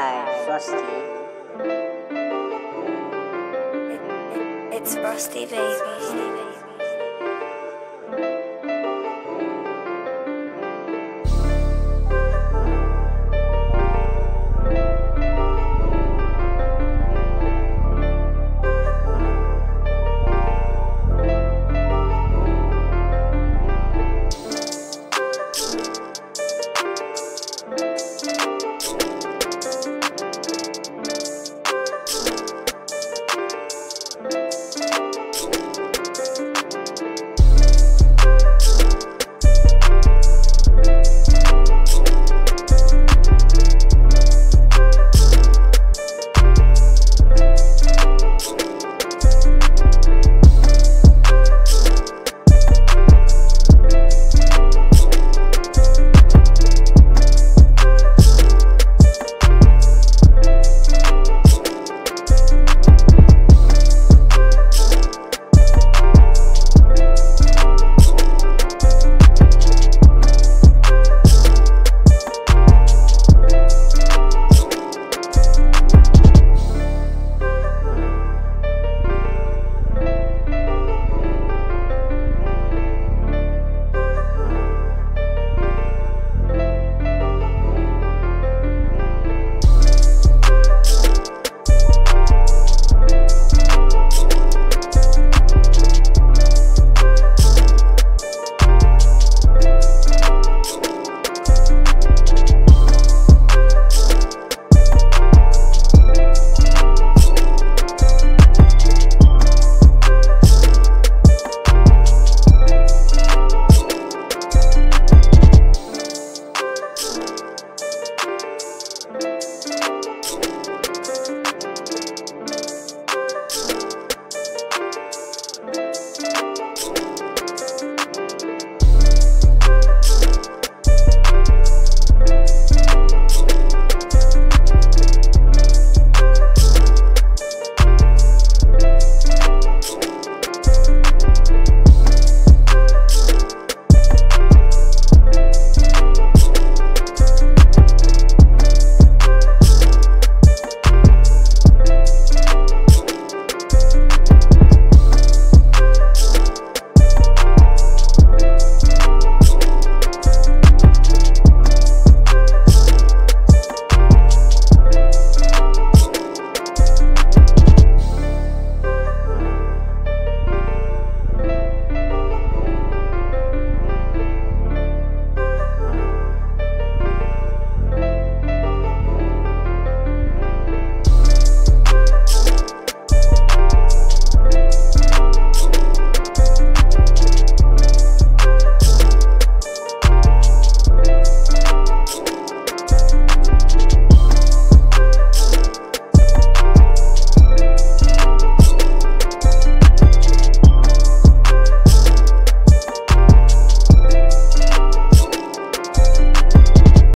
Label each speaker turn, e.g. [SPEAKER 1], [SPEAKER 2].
[SPEAKER 1] Hi, Frosty.
[SPEAKER 2] It's Frosty, baby.